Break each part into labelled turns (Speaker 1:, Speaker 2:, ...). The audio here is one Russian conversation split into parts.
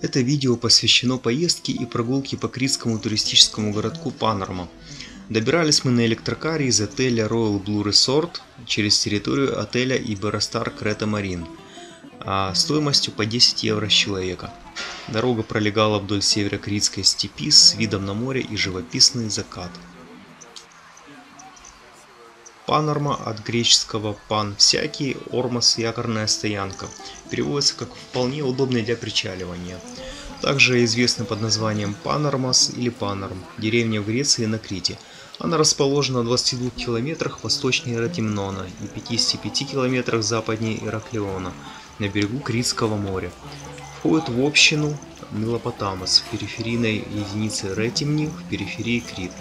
Speaker 1: Это видео посвящено поездке и прогулке по критскому туристическому городку Панорма. Добирались мы на электрокаре из отеля Royal Blue Resort через территорию отеля Iberostar Creta Marine а стоимостью по 10 евро с человека. Дорога пролегала вдоль северо-критской степи с видом на море и живописный закат. Панорма от греческого «пан» – всякий, «ормос» – якорная стоянка. Переводится как «вполне удобный для причаливания». Также известна под названием Панормас или Панорм, деревня в Греции на Крите. Она расположена в 22 километрах восточнее Ратимнона и 55 километрах западнее Ираклиона, на берегу Критского моря. Входит в общину Милопотамос в периферийной единице Ретимни в периферии Крит.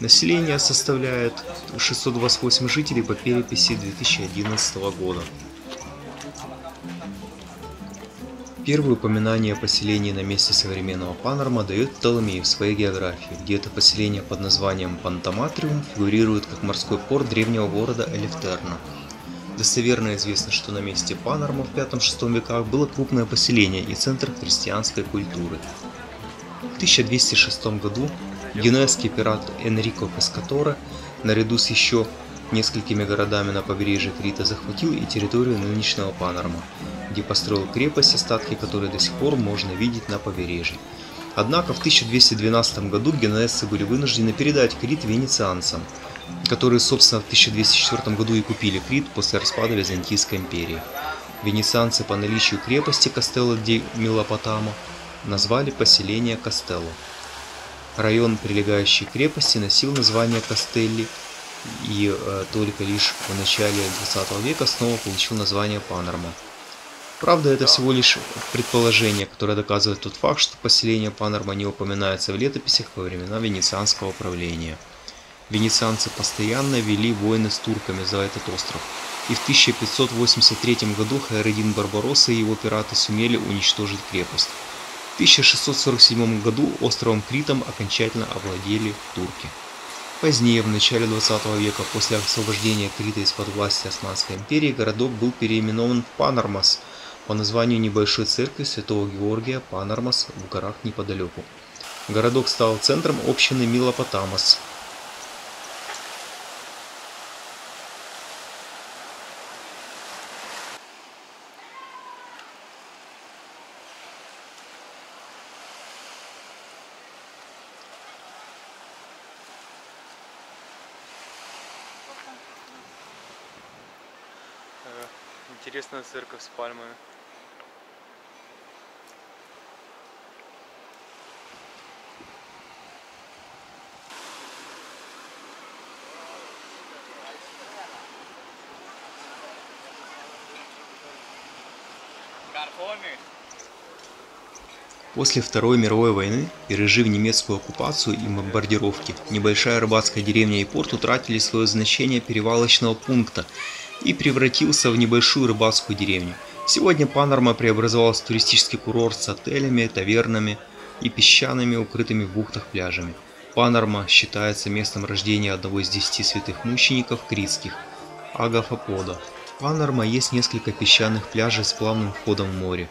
Speaker 1: Население составляет 628 жителей по переписи 2011 года. Первые упоминания о поселении на месте современного Панорма дает Птоломей в своей географии, где это поселение под названием Пантоматриум фигурирует как морской порт древнего города Элефтерна. Достоверно известно, что на месте Панорма в 5-6 веках было крупное поселение и центр христианской культуры. В 1206 году генуэзский пират Энрико Пескаторе наряду с еще несколькими городами на побережье Крита захватил и территорию нынешнего Панорма, где построил крепость, остатки которой до сих пор можно видеть на побережье. Однако в 1212 году генуэзцы были вынуждены передать Крит венецианцам, которые, собственно, в 1204 году и купили Крит после распада Византийской империи. Венецианцы по наличию крепости Кастелло ди Милопотамо назвали поселение Кастелло. Район, прилегающий к крепости, носил название Кастелли и э, только лишь в начале 20 века снова получил название Панорма. Правда, это всего лишь предположение, которое доказывает тот факт, что поселение Панорма не упоминается в летописях во времена венецианского правления. Венецианцы постоянно вели войны с турками за этот остров, и в 1583 году Хайредин Барбаросса и его пираты сумели уничтожить крепость. В 1647 году островом Критом окончательно овладели турки. Позднее, в начале 20 века, после освобождения Крита из-под власти Османской империи, городок был переименован в Панармас по названию небольшой церкви святого Георгия Панармас в горах неподалеку. Городок стал центром общины Милопотамос.
Speaker 2: Интересная церковь с пальмами.
Speaker 1: После Второй мировой войны, пережив немецкую оккупацию и бомбардировки, небольшая рыбацкая деревня и порт утратили свое значение перевалочного пункта и превратился в небольшую рыбацкую деревню. Сегодня Панорма преобразовался в туристический курорт с отелями, тавернами и песчаными, укрытыми в бухтах пляжами. Панорма считается местом рождения одного из десяти святых мучеников критских – Агафопода. Панорма есть несколько песчаных пляжей с плавным входом в море.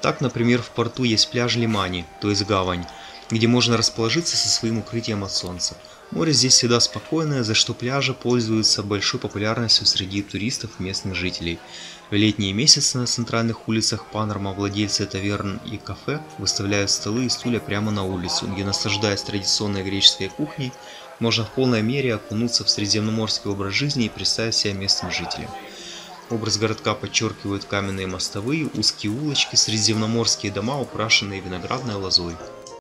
Speaker 1: Так, например, в порту есть пляж Лимани, то есть гавань, где можно расположиться со своим укрытием от солнца. Море здесь всегда спокойное, за что пляжи пользуются большой популярностью среди туристов и местных жителей. В летние месяцы на центральных улицах Панорма владельцы таверн и кафе выставляют столы и стулья прямо на улицу, где, наслаждаясь традиционной греческой кухней, можно в полной мере окунуться в средиземноморский образ жизни и представить себя местным жителем. Образ городка подчеркивают каменные мостовые, узкие улочки, средиземноморские дома, украшенные виноградной лозой.